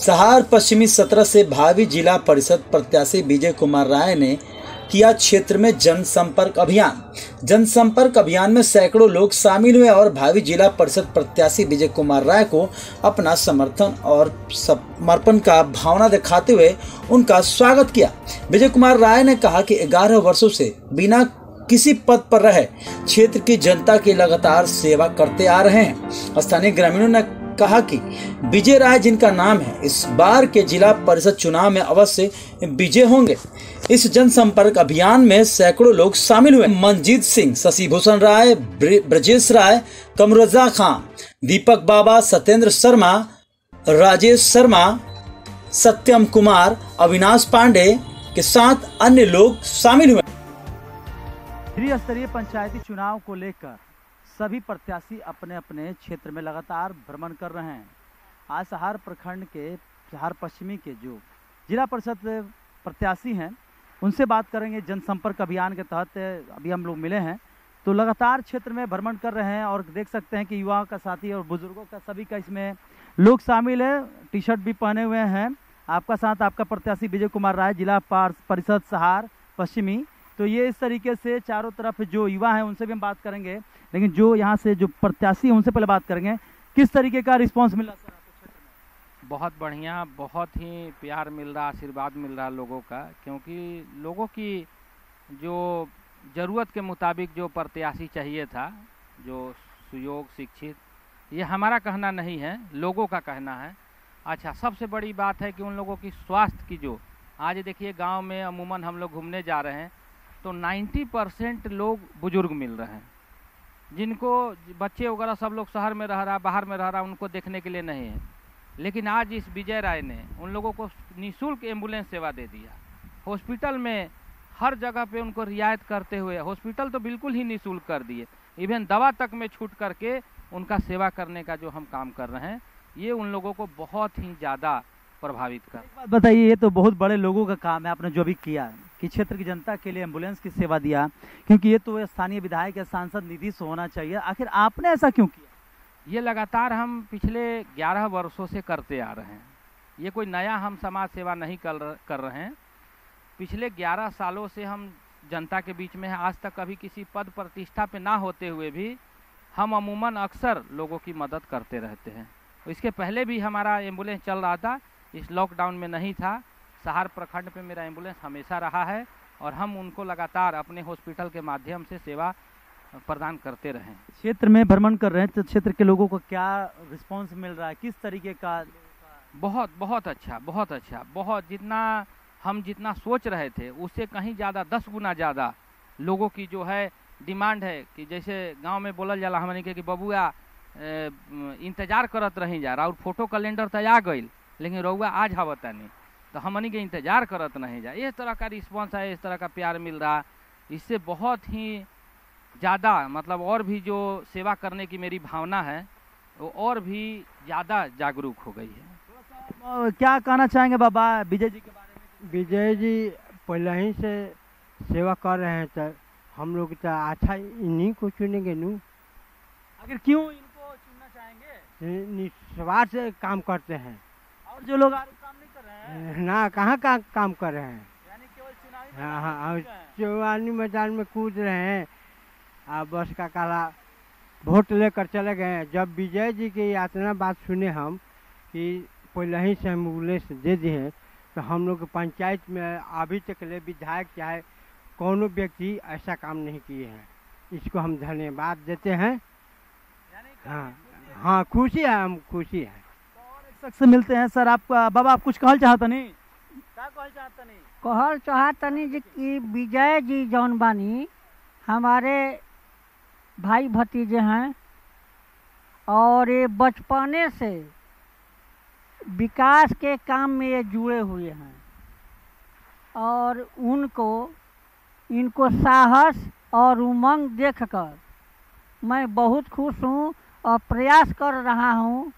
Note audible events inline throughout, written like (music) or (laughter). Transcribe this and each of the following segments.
सहार पश्चिमी सत्रह से भावी जिला परिषद प्रत्याशी विजय कुमार राय ने किया क्षेत्र में जनसंपर्क अभियान। जनसंपर्क अभियान में सैकड़ों लोग शामिल हुए और भावी जिला परिषद प्रत्याशी विजय कुमार राय को अपना समर्थन और समर्पण का भावना दिखाते हुए उनका स्वागत किया। विजय कुमार राय ने कहा कि 11 वर्षों से बिना किसी पद पर रहे क्षेत्र की जनता की लगातार सेवा करते आ रहे हैं। स्थानीय ग्रामीणों ने कहा कि विजय राय, जिनका नाम है, इस बार के जिला परिषद चुनाव में अवश्य विजय होंगे। इस जनसंपर्क अभियान में सैकड़ों लोग शामिल हुए। मनजीत सिंह शशि भूषण राय ब्रजेश राय, कमरुजा खां, दीपक बाबा, सत्येंद्र शर्मा, राजेश शर्मा, सत्यम कुमार, अविनाश पांडे के साथ अन्य लोग शामिल हुए। त्रिस्तरीय पंचायती चुनाव को लेकर सभी प्रत्याशी अपने अपने क्षेत्र में लगातार भ्रमण कर रहे हैं। आज सहार प्रखंड के, सहार पश्चिमी के जो जिला परिषद प्रत्याशी हैं, उनसे बात करेंगे। जनसंपर्क अभियान के तहत अभी हम लोग मिले हैं। तो लगातार क्षेत्र में भ्रमण कर रहे हैं और देख सकते हैं कि युवाओं का साथी और बुज़ुर्गों का सभी का इसमें लोग शामिल है। टी शर्ट भी पहने हुए हैं। आपका साथ आपका प्रत्याशी विजय कुमार राय, जिला परिषद सहार, पश्चिमी। तो ये इस तरीके से चारों तरफ़ जो युवा हैं, उनसे भी हम बात करेंगे। लेकिन जो यहाँ से जो प्रत्याशी हैं, उनसे पहले बात करेंगे। किस तरीके का रिस्पांस मिला सर बहुत बढ़िया, बहुत ही प्यार मिल रहा, आशीर्वाद मिल रहा लोगों का, क्योंकि लोगों की जो ज़रूरत के मुताबिक जो प्रत्याशी चाहिए था, जो सुयोग, शिक्षित, ये हमारा कहना नहीं है, लोगों का कहना है। अच्छा सबसे बड़ी बात है कि उन लोगों की स्वास्थ्य की जो, आज देखिए गाँव में अमूमन हम लोग घूमने जा रहे हैं तो 90 परसेंट लोग बुज़ुर्ग मिल रहे हैं। जिनको बच्चे वगैरह सब लोग शहर में रह रहा, बाहर में रह रहा, उनको देखने के लिए नहीं है। लेकिन आज इस विजय राय ने उन लोगों को निःशुल्क एंबुलेंस सेवा दे दिया। हॉस्पिटल में हर जगह पे उनको रियायत करते हुए, हॉस्पिटल तो बिल्कुल ही निःशुल्क कर दिए। इवन दवा तक में छूट करके उनका सेवा करने का जो हम काम कर रहे हैं, ये उन लोगों को बहुत ही ज़्यादा प्रभावित कर बताइए, ये तो बहुत बड़े लोगों का काम है, आपने जो भी किया कि क्षेत्र की जनता के लिए एंबुलेंस की सेवा दिया, क्योंकि ये तो स्थानीय विधायक या सांसद निधि से होना चाहिए। आखिर आपने ऐसा क्यों किया? ये लगातार हम पिछले 11 वर्षों से करते आ रहे हैं। ये कोई नया हम समाज सेवा नहीं कर कर रहे हैं। पिछले 11 सालों से हम जनता के बीच में है। आज तक कभी किसी पद प्रतिष्ठा पे ना होते हुए भी हम अमूमन अक्सर लोगों की मदद करते रहते हैं। इसके पहले भी हमारा एंबुलेंस चल रहा था, इस लॉकडाउन में नहीं था। सहार प्रखंड पे मेरा एंबुलेंस हमेशा रहा है और हम उनको लगातार अपने हॉस्पिटल के माध्यम से सेवा प्रदान करते रहें। क्षेत्र में भ्रमण कर रहे हैं तो क्षेत्र के लोगों को क्या रिस्पांस मिल रहा है? किस तरीके का? बहुत बहुत अच्छा बहुत अच्छा बहुत जितना हम जितना सोच रहे थे उससे कहीं ज़्यादा दस गुना ज़्यादा लोगों की जो है डिमांड है कि जैसे गाँव में बोलल जाला हमने के कि बबुआ इंतज़ार करत रही जा रहा और फ़ोटो कैलेंडर तो आ गई लेकिन रउआ आज हवता नहीं। तो हमनी के इंतज़ार करत नहीं जा। इस तरह का रिस्पॉन्स है इस तरह का प्यार मिल रहा। इससे बहुत ही ज़्यादा मतलब और भी जो सेवा करने की मेरी भावना है वो और भी ज़्यादा जागरूक हो गई है। क्या कहना चाहेंगे बाबा विजय जी के बारे में? विजय जी पहले ही से सेवा कर रहे हैं तो हम लोग तो अच्छा इन्हीं को चुनेंगे नू। आखिर क्यों इनको चुनना चाहेंगे? निस्वार्थ काम करते हैं। और जो लोग ना कहाँ कहाँ काम कर रहे हैं? हाँ हाँ चुनावी मैदान में कूद रहे हैं। और बस का काला वोट लेकर चले गए हैं। जब विजय जी की इतना बात सुने हम कि पहले ही से एंबुलेंस दे दिए तो हम लोग पंचायत में अभी तक ले विधायक चाहे कोनो व्यक्ति ऐसा काम नहीं किए हैं। इसको हम धन्यवाद देते हैं। हाँ हाँ खुशी है हम खुशी है। शख्स से मिलते हैं सर। आपका बाबा आप कुछ कहल चाहता नहीं? कहल चाहता नहीं? कहल चाहता नहीं जी कि विजय जी जौन बानी हमारे भाई भतीजे हैं और ये बचपने से विकास के काम में ये जुड़े हुए हैं और उनको इनको साहस और उमंग देखकर मैं बहुत खुश हूँ और प्रयास कर रहा हूँ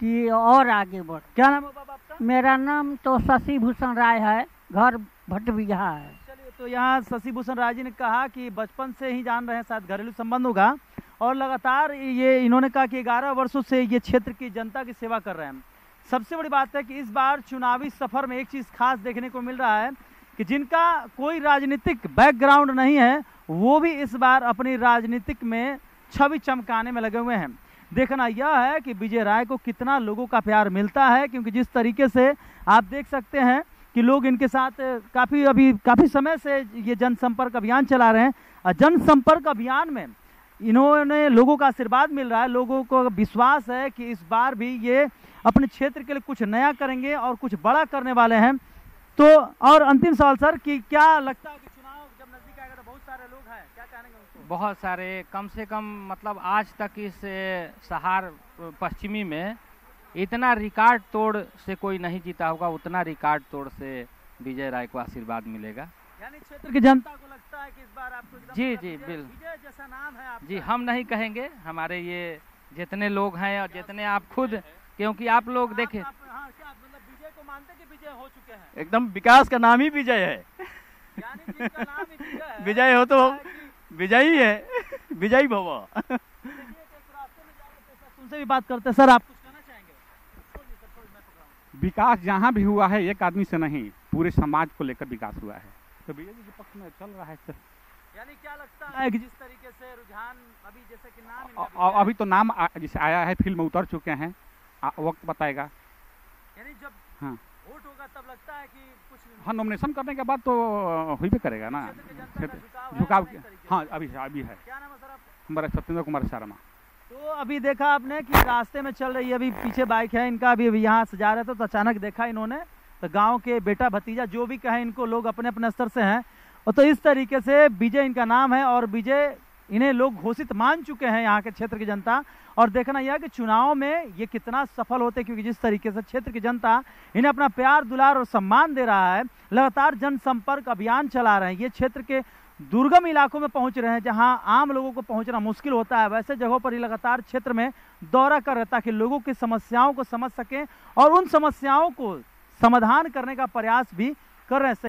कि और आगे बढ़। क्या नाम है बाबा आपका? मेरा नाम तो शशि भूषण राय है। घर भटबिघा है। चलिए तो यहाँ शशि भूषण राय जी ने कहा कि बचपन से ही जान रहे हैं शायद घरेलू संबंधों का और लगातार ये इन्होंने कहा कि ग्यारह वर्षों से ये क्षेत्र की जनता की सेवा कर रहे हैं। सबसे बड़ी बात है कि इस बार चुनावी सफ़र में एक चीज़ खास देखने को मिल रहा है कि जिनका कोई राजनीतिक बैकग्राउंड नहीं है वो भी इस बार अपनी राजनीतिक में छवि चमकाने में लगे हुए हैं। देखना यह है कि विजय राय को कितना लोगों का प्यार मिलता है, क्योंकि जिस तरीके से आप देख सकते हैं कि लोग इनके साथ काफ़ी अभी, काफ़ी समय से ये जनसंपर्क अभियान चला रहे हैं। और जनसंपर्क अभियान में इन्होंने लोगों का आशीर्वाद मिल रहा है, लोगों को विश्वास है कि इस बार भी ये अपने क्षेत्र के लिए कुछ नया करेंगे और कुछ बड़ा करने वाले हैं। तो और अंतिम सवाल, सर, कि क्या लगता है कि चुनाव जब नज़दीक आएगा तो बहुत सारे लोग हैं क्या कहेंगे उसको बहुत सारे कम से कम मतलब आज तक इस सहार पश्चिमी में इतना रिकॉर्ड तोड़ से कोई नहीं जीता होगा उतना रिकॉर्ड तोड़ से विजय राय को आशीर्वाद मिलेगा। यानी क्षेत्र की जनता को लगता है कि इस बार आपको एकदम जी, जी, बिल- जैसा नाम है आपका। जी हम नहीं कहेंगे हमारे ये जितने लोग हैं और जितने आप खुद क्योंकि आप लोग देखें। हाँ, मतलब विजय को मानते कि विजय हो चुके हैं? एकदम विकास का नाम ही विजय है। (laughs) विजय हो तो विजयी है। विजयी भव। तुमसे भी बात करते हैं। सर आप कुछ कहना चाहेंगे। विकास जहाँ भी हुआ है एक आदमी से नहीं पूरे समाज को लेकर विकास हुआ है। तो बीजेपी के पक्ष में चल रहा है सर। यानी क्या लगता है कि जिस तरीके से रुझान अभी जैसे कि नाम है, अभी तो नाम जैसे आया है फ़िल्म में उतर चुके हैं। वक्त बताएगा। यानी जब हाँ। वोट होगा तब लगता है कि कुछ हाँ नॉमिनेशन करने के बाद तो हुई भी करेगा ना। झुकाव है हाँ अभी अभी है। क्या नाम है सर हमारा सत्येंद्र कुमार शर्मा। तो अभी देखा आपने कि रास्ते में चल रही है अभी पीछे बाइक है इनका अभी अभी यहाँ से जा रहे थे तो अचानक देखा इन्होंने। तो गाँव के बेटा भतीजा जो भी कहे इनको लोग अपने अपने स्तर से हैं। और तो इस तरीके से विजय इनका नाम है और विजय इन्हें लोग घोषित मान चुके हैं यहाँ के क्षेत्र की जनता। और देखना यह कि चुनाव में ये कितना सफल होते क्योंकि जिस तरीके से क्षेत्र की जनता इन्हें अपना प्यार, दुलार और सम्मान दे रहा है, लगातार जनसंपर्क अभियान चला रहे हैं। ये क्षेत्र के दुर्गम इलाकों में पहुँच रहे हैं, जहाँ आम लोगों को पहुँचना मुश्किल होता है। वैसे जगहों पर ये लगातार क्षेत्र में दौरा कर रहे हैं, ताकि लोगों की समस्याओं को समझ सकें और उन समस्याओं को समाधान करने का प्रयास भी कर रहे हैं।